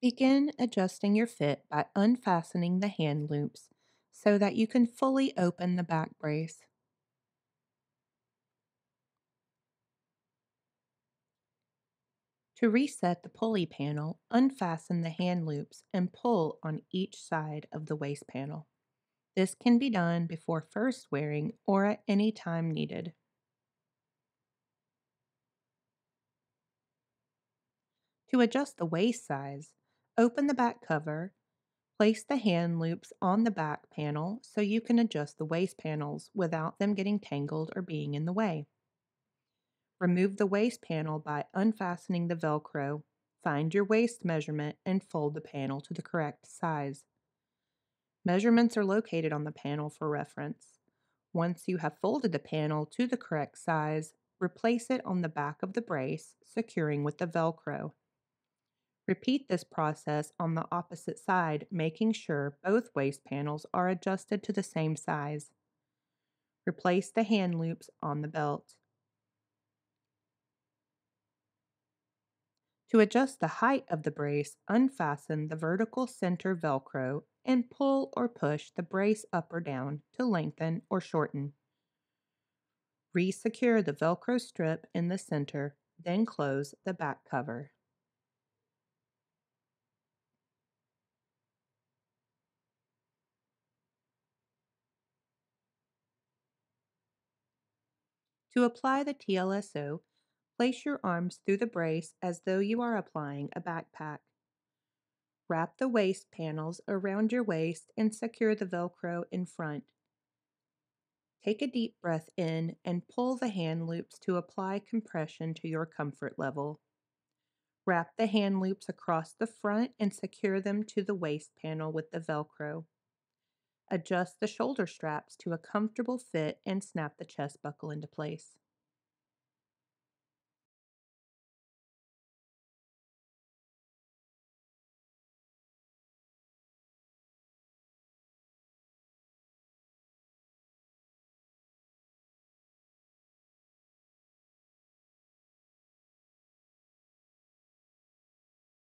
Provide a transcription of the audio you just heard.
Begin adjusting your fit by unfastening the hand loops so that you can fully open the back brace. To reset the pulley panel, unfasten the hand loops and pull on each side of the waist panel. This can be done before first wearing or at any time needed. To adjust the waist size, open the back cover, place the hand loops on the back panel so you can adjust the waist panels without them getting tangled or being in the way. Remove the waist panel by unfastening the Velcro, find your waist measurement, and fold the panel to the correct size. Measurements are located on the panel for reference. Once you have folded the panel to the correct size, replace it on the back of the brace, securing with the Velcro. Repeat this process on the opposite side, making sure both waist panels are adjusted to the same size. Replace the hand loops on the belt. To adjust the height of the brace, unfasten the vertical center Velcro and pull or push the brace up or down to lengthen or shorten. Resecure the Velcro strip in the center, then close the back cover. To apply the TLSO, Place your arms through the brace as though you are applying a backpack. Wrap the waist panels around your waist and secure the Velcro in front. Take a deep breath in and pull the hand loops to apply compression to your comfort level. Wrap the hand loops across the front and secure them to the waist panel with the Velcro. Adjust the shoulder straps to a comfortable fit and snap the chest buckle into place.